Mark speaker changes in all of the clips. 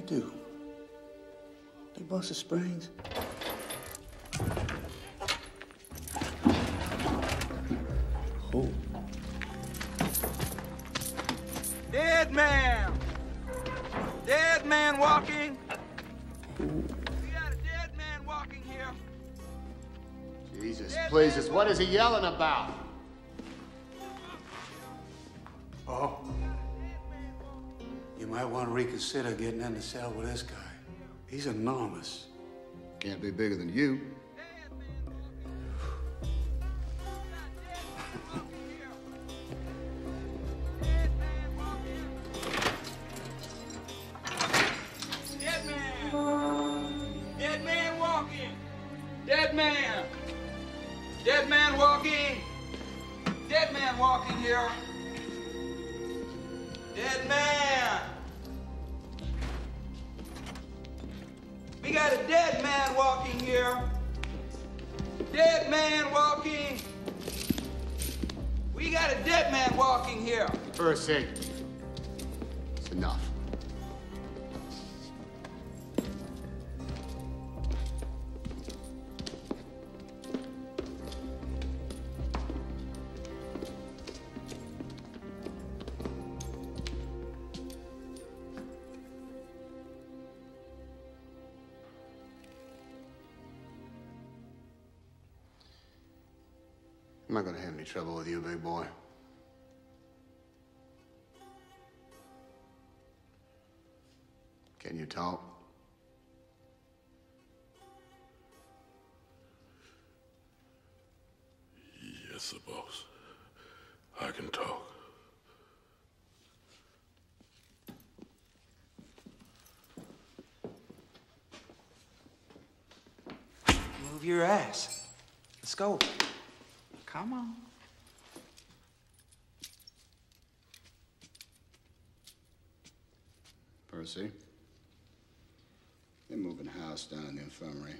Speaker 1: do? They bust the springs? Oh.
Speaker 2: Dead man! Dead man walking! We got a dead man walking here.
Speaker 3: Jesus, please, us. what is he yelling about?
Speaker 1: Oh. You might want to reconsider getting in the cell with this guy. He's enormous.
Speaker 3: Can't be bigger than you.
Speaker 2: Dead man! Dead man walking! Dead man! Dead man walking! Dead man walking here! Dead man walking here! Dead man walking! We got a dead man walking here!
Speaker 3: Percy, it's enough. I'm not gonna have any trouble with you, big boy. Can you talk?
Speaker 4: Yes, boss. I can talk.
Speaker 2: Move your ass. Let's go. Come on.
Speaker 3: Percy, they're moving a house down in the infirmary.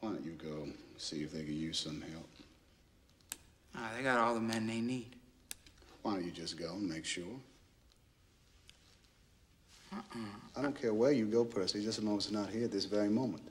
Speaker 3: Why don't you go see if they can use some help?
Speaker 2: Ah, they got all the men they need.
Speaker 3: Why don't you just go and make sure? I don't care where you go, Percy, just as long as it's not here at this very moment.